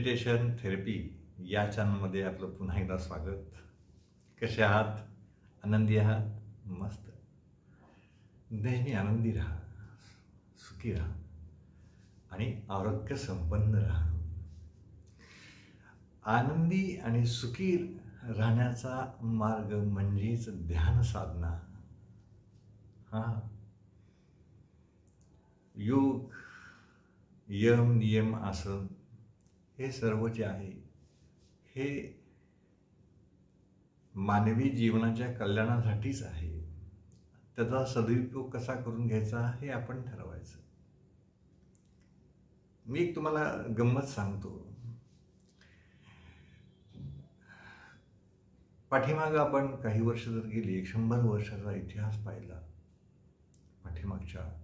Meditation therapy या चॅनलमध्ये आपलं पुन्हा एकदा स्वागत. कसे आहात? आनंदी आहात? मस्त. नेहमी आनंदी राहा. सुखी राहा. आणि आरोग्य संपन्न राहा. आनंदी आणि सुखी राहण्याचा मार्ग म्हणजेच ध्यान साधना. हा. योग यम नियम आसन हे सर्व जे आहे हे मानवी जीवनाच्या कल्याणासाठीच आहे. त्याचा सदुपयोग कसा करून घ्यायचा हे आपण ठरवायचं. मी एक तुम्हाला गंमत सांगतो. पाठीमागं आपण काही वर्ष जर गेली एक शंभर वर्षाचा इतिहास पाहिला. पाठीमागच्या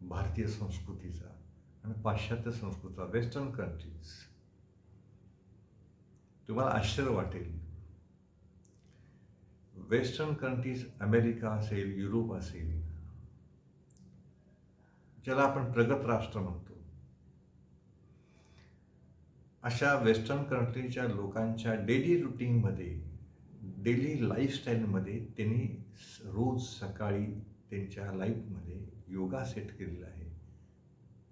भारतीय संस्कृतीचा आणि पाश्चात्य संस्कृतीचा वेस्टर्न कंट्रीज तुम्हाला आश्चर्य वाटेल. वेस्टर्न कंट्रीज अमेरिका असेल युरोप असेल. ज्याला आपण प्रगत राष्ट्र म्हणतो. अशा वेस्टर्न कंट्रीच्या लोकांच्या डेली रुटीनमध्ये डेली लाईफस्टाईलमध्ये त्यांनी रोज सकाळी त्यांच्या लाईफमध्ये योगा सेट केलेला आहे.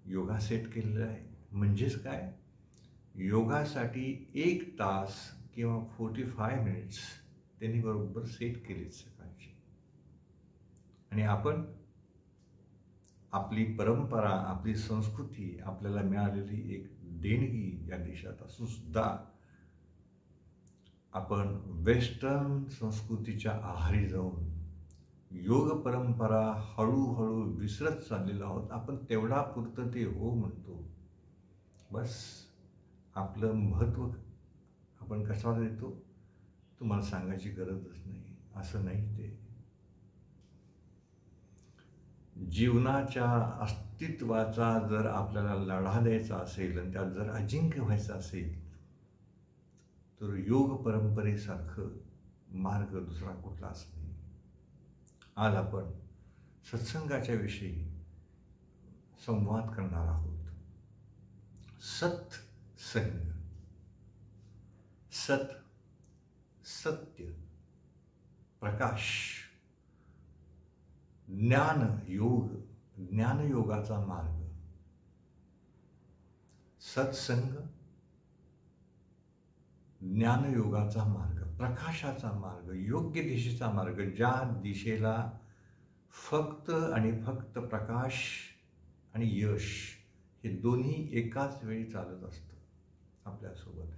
योगा सेट केलेला आहे. म्हणजेच काय? योगासाठी एक तास किंवा फोर्टी फाय मिनिट्स त्यांनी बरोबर सेट केलीच सकाळची. आणि आपण आपली परंपरा आपली संस्कृती आपल्याला मिळालेली एक देणगी या देशात असून सुद्धा आपण वेस्टर्न संस्कृतीच्या आहारी जाऊन योग परंपरा हळूहळू विसरत चाललेलो आहोत. आपण तेवढा पुरतं ते हो म्हणतो. बस. आपलं महत्त्व आपण कशाला देतो? तुम्हाला सांगायची गरजच नाही. असं नाही ते. जीवनाच्या अस्तित्वाचा जर आपल्याला लढा द्यायचा असेल आणि त्यात जर अजिंक्य व्हायचं असेल तर योग परंपरेसारखं मार्ग दुसरा कुठलाच नाही. आज आपण सत्संगाच्या विषयी संवाद करणार आहोत. संग सत सत्य प्रकाश ज्ञान योग ज्ञानयोगाचा मार्ग. सत्संग ज्ञानयोगाचा मार्ग प्रकाशाचा मार्ग योग्य दिशेचा मार्ग ज्या दिशेला फक्त आणि फक्त प्रकाश आणि यश हे दोन्ही एकाच वेळी चालत असतं. आपल्यासोबत.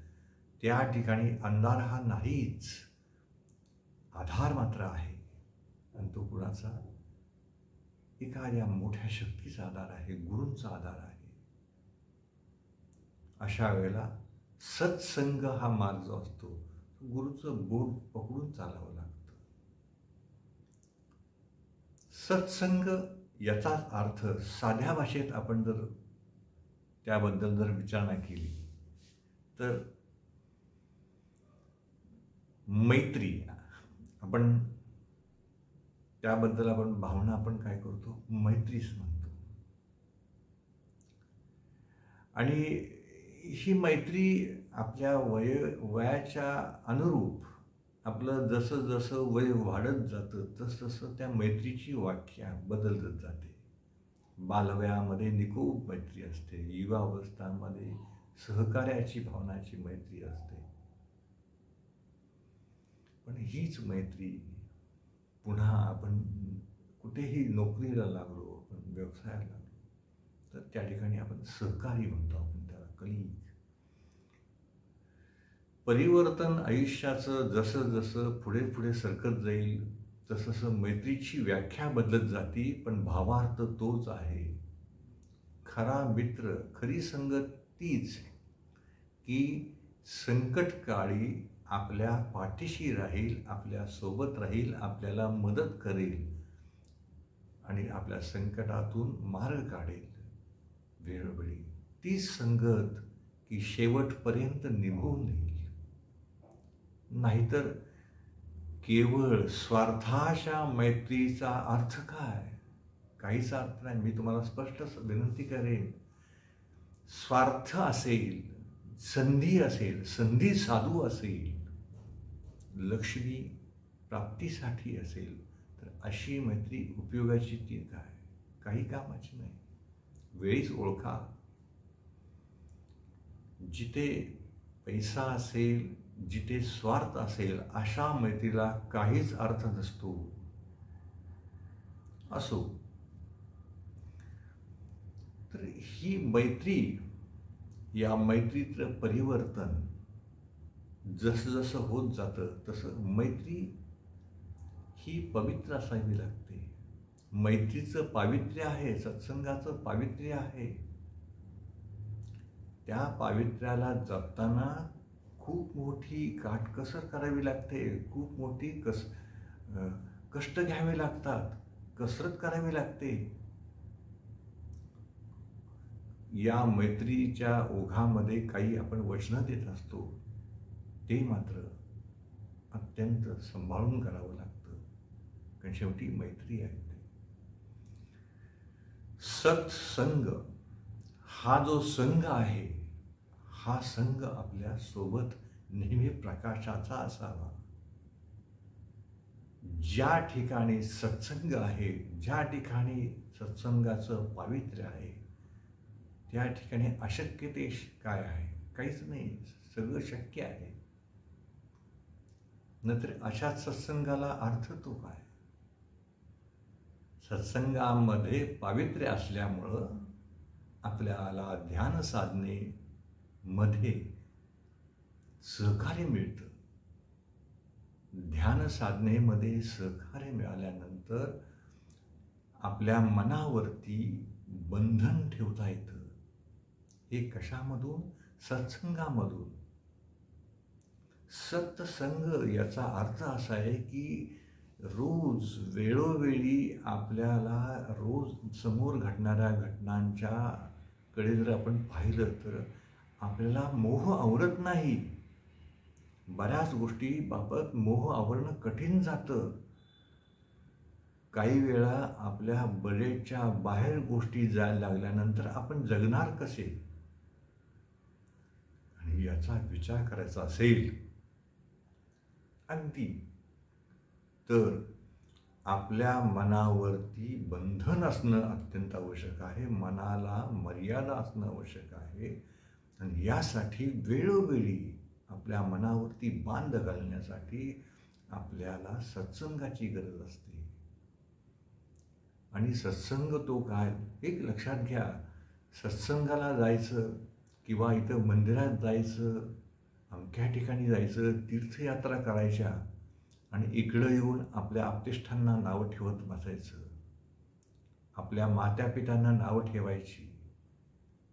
त्या ठिकाणी अंधार हा नाहीच. आधार मात्र आहे. आणि तो कुणाचा? एखाद्या मोठ्या शक्तीचा आधार आहे गुरूंचा आधार आहे. अशा वेळेला सत्संग हा मार्ग जो असतो गुरुचं बोट पकडून चालावं लागतं. सत्संग याचाच अर्थ साध्या भाषेत आपण जर त्याबद्दल जर विचारणा केली तर मैत्री आपण त्याबद्दल आपण भावना आपण काय करतो? मैत्रीच म्हणतो. आणि ही मैत्री आपल्या वय वयाच्या अनुरूप आपलं जसं जसं वय वाढत जातं तसं तसं त्या मैत्रीची व्याख्या बदलत जाते. बालवयामध्ये निकोप मैत्री असते युवावस्थामध्ये सहकार्याची भावनाची मैत्री असते. पण हीच मैत्री पुन्हा आपण कुठेही नोकरीला लागलो आपण व्यवसायाला लागलो तर त्या ठिकाणी आपण सहकारी म्हणतो आपण त्याला कलिग. परिवर्तन आयुष्याचं जसं जसं पुढे पुढे सरकत जाईल तसं मैत्रीची व्याख्या बदलत जाती पण भावार्थ तोच आहे. खरा मित्र खरी संगत तीच की संकटकाळी आपल्या पाठीशी राहील आपल्यासोबत राहील आपल्याला मदत करेल आणि आपल्या संकटातून मार्ग काढेल. वेळोवेळी ती संगत की शेवटपर्यंत निभवून येईल. नाहीतर केवळ स्वार्थाशा मैत्रीचा अर्थ काय? काहीच अर्थ नाही. मी तुम्हाला स्पष्ट विनंती करेन. स्वार्थ असेल संधी असेल संधी साधू असेल लक्ष्मी प्राप्तीसाठी असेल तर अशी मैत्री उपयोगाची ती काय काही कामाची नाही. वेळीच ओळखा. जिथे पैसा असेल जिथे स्वार्थ असेल अशा मैत्रीला काहीच अर्थ नसतो. असो. तर ही मैत्री या मैत्रीचं परिवर्तन जसं जसं होत जातं तसं मैत्री ही पवित्र असावी लागते. मैत्रीचं पावित्र्य आहे सत्संगाचं पावित्र्य आहे. त्या पावित्र्याला जपताना खूप मोठी काटकसर करावी लागते खूप मोठी कस कष्ट घ्यावे लागतात कसरत करावी लागते. या मैत्रीच्या ओघामध्ये काही आपण वचनं देत असतो ते मात्र अत्यंत सांभाळून करावं लागतं. कारण शेवटी मैत्री आहे. सत्संग हा जो संघ आहे हा संघ आपल्यासोबत नेहमी प्रकाशाचा असावा. ज्या ठिकाणी सत्संग आहे ज्या ठिकाणी सत्संगाचं पावित्र्य आहे त्या ठिकाणी अशक्य ते काय आहे? काहीच नाही. सगळं शक्य आहे. नंतर अशा सत्संगाला अर्थ तो काय? सत्संगामध्ये पावित्र्य असल्यामुळं आपल्याला ध्यान साधने मध्ये सहकार्य मिळतं. ध्यान साधनेमध्ये सहकार्य मिळाल्यानंतर आपल्या मनावरती बंधन ठेवता येतं. हे कशामधून? सत्संगामधून. सत्संग याचा अर्थ असा आहे की रोज वेळोवेळी आपल्याला रोज समोर घडणाऱ्या घटनांच्या कडे जर आपण पाहिलं तर आपल्याला मोह आवरत नाही. बऱ्याच गोष्टीबाबत मोह आवरणं कठीण जातं. काही वेळा आपल्या बजेटच्या बाहेर गोष्टी जायला लागल्यानंतर आपण जगणार कसे? याचा विचार करायचा असेल अगदी तर आपल्या मनावरती बंधन असणं अत्यंत आवश्यक आहे मनाला मर्यादा असणं आवश्यक आहे आणि यासाठी वेळोवेळी आपल्या मनावरती बांध घालण्यासाठी आपल्याला सत्संगाची गरज असते आणि सत्संग तो काय एक लक्षात घ्या सत्संगाला जायचं किंवा इथं मंदिरात जायचं अमक्या ठिकाणी जायचं तीर्थयात्रा करायच्या आणि इकडं येऊन आपल्या आपतिष्ठांना नावं ठेवत बसायचं. आपल्या मात्यापित्यांना नावं ठेवायची.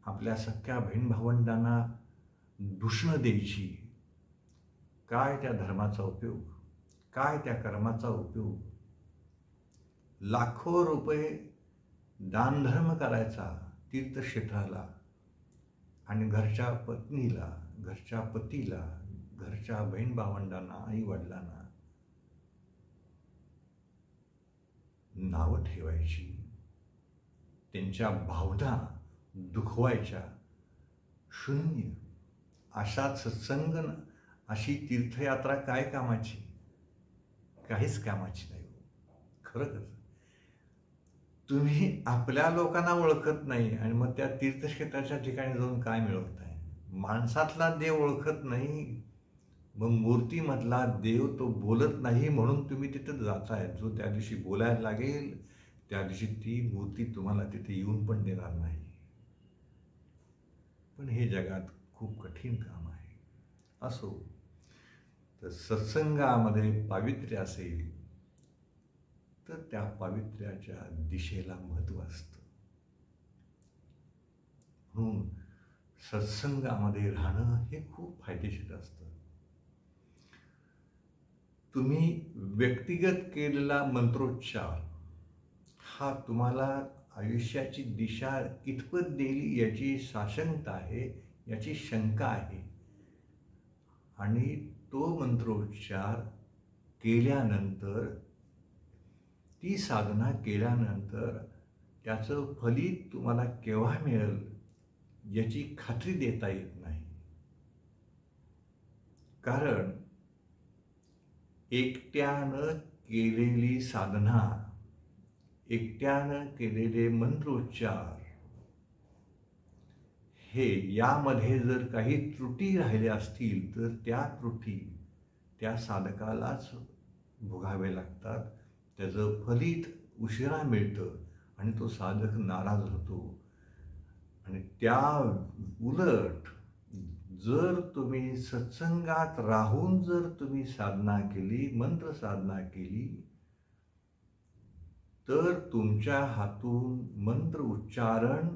आपल्या सख्या बहीणभावंडांना दूषणं द्यायची. काय त्या धर्माचा उपयोग? काय त्या कर्माचा उपयोग? लाखो रुपये दानधर्म करायचा तीर्थक्षेत्राला. आणि घरच्या पत्नीला घरच्या पतीला घरच्या बहीण भावंडांना आई वडिलांना नावं ठेवायची. त्यांच्या भावना दुखवायच्या. शून्य. अशा सत्संग अशी तीर्थयात्रा काय कामाची? काहीच कामाची नाही हो. खरंच तुम्ही आपल्या लोकांना ओळखत नाही आणि मग त्या तीर्थक्षेत्राच्या ठिकाणी जाऊन काय मिळवत आहे माणसातला देव ओळखत नाही मग मूर्तीमधला देव तो बोलत नाही म्हणून तुम्ही तिथं जाताय. जो त्या दिवशी बोलायला लागेल त्या दिवशी ती मूर्ती तुम्हाला तिथे येऊन पण देणार नाही. पण हे जगात खूप कठीण काम आहे. असो तर सत्संगामध्ये पावित्र्य असेल तर त्या पावित्र्याच्या दिशेला महत्त्व असतं. म्हणून सत्संगामध्ये राहणं हे खूप फायदेशीर असतं. तुम्ही व्यक्तिगत केलेला मंत्रोच्चार हा तुम्हाला आयुष्याची दिशा कितपत देईल याची साशंकता आहे याची शंका आहे. आणि तो मंत्रोच्चार केल्यानंतर ती साधना केल्यानंतर त्याचं फलित तुम्हाला केव्हा मिळेल याची खात्री देता येत नाही. कारण एकट्यानं केलेली साधना एकट्यानं केलेले मंत्रोच्चार हे यामध्ये जर काही त्रुटी राहिल्या असतील तर त्या त्रुटी त्या साधकालाच भोगावे लागतात. त्याचं फलित उशिरा मिळतं आणि तो साधक नाराज होतो. आणि त्या उलट जर तुम्ही सत्संगात राहून जर तुम्ही साधना केली मंत्र साधना केली तर तुमच्या हातून मंत्र उच्चारण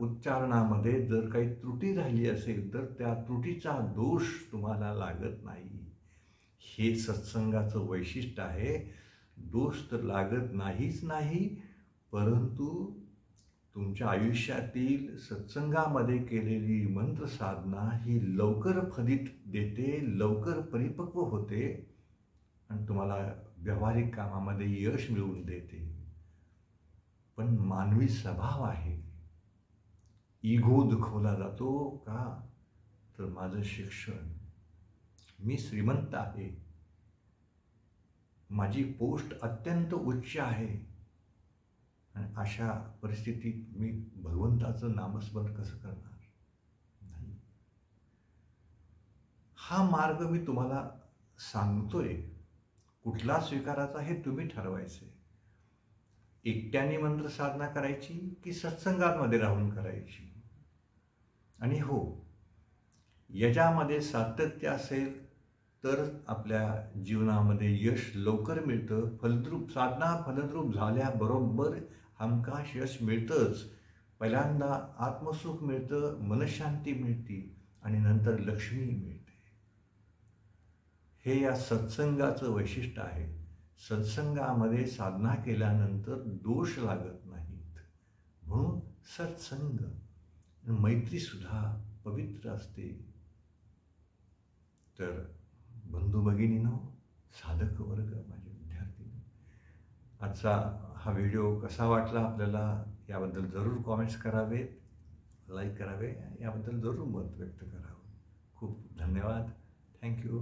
उच्चारणामध्ये जर काही त्रुटी झाली असेल तर त्या त्रुटीचा दोष तुम्हाला लागत नाही. हे सत्संगाचं वैशिष्ट्य आहे. दोष तर लागत नाहीच नाही परंतु तुमच्या आयुष्यातील सत्संगामध्ये केलेली मंत्रसाधना ही लवकर फलित देते लवकर परिपक्व होते आणि तुम्हाला व्यावहारिक कामामध्ये यश मिळवून देते. पण मानवी स्वभाव आहे. इगो दुखवला जातो का? तर माझं शिक्षण मी श्रीमंत आहे. माझी पोस्ट अत्यंत उच्च आहे. आणि अशा परिस्थितीत मी भगवंताचं नामस्मरण कसं करणार? नाही. हा मार्ग मी तुम्हाला सांगतोय. कुठला स्वीकाराचा हे तुम्ही ठरवायचे एकट्याने मंत्र साधना करायची की सत्संगामध्ये राहून करायची? आणि हो यजामध्ये सातत्य असेल तर आपल्या जीवनामध्ये यश लवकर मिळतं फलद्रूप साधना फलद्रूप झाल्याबरोबर हमखास यश मिळतंच. पहिल्यांदा आत्मसुख मिळतं मनशांती मिळते आणि नंतर लक्ष्मी मिळते. हे या सत्संगाचं वैशिष्ट्य आहे. सत्संगामध्ये साधना केल्यानंतर दोष लागत नाहीत. म्हणून सत्संग मैत्रीसुद्धा पवित्र असते. तर बंधू भगिनीनो साधक वर्ग माझे विद्यार्थी आजचा हा व्हिडिओ कसा वाटला आपल्याला याबद्दल जरूर कॉमेंट्स करावेत लाईक करावे याबद्दल जरूर मत व्यक्त करावं. खूप धन्यवाद. थँक्यू